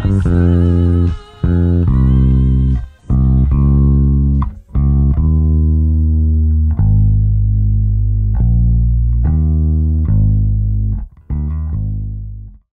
mm-hmm.